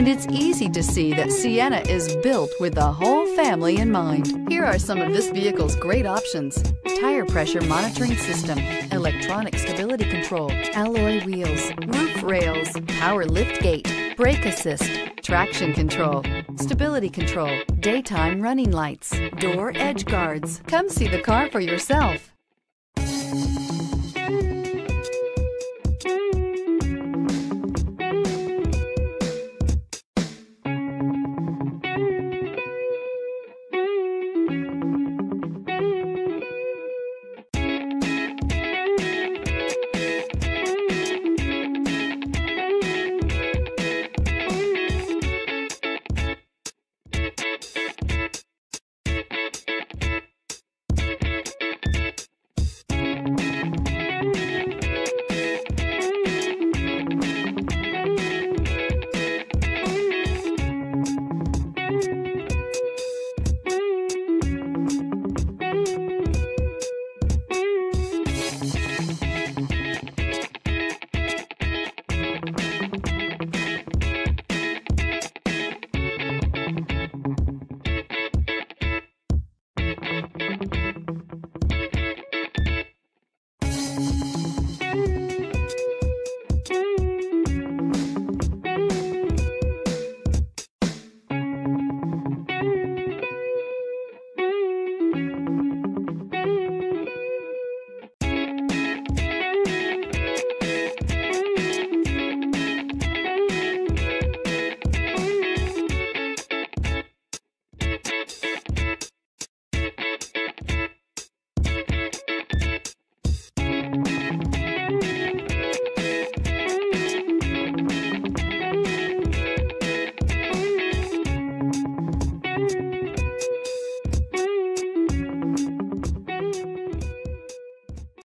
and it's easy to see that Sienna is built with the whole family in mind. Here are some of this vehicle's great options. Tire pressure monitoring system, electronic stability control, alloy wheels, roof rails, power lift gate, brake assist, traction control, stability control, daytime running lights, door edge guards. Come see the car for yourself.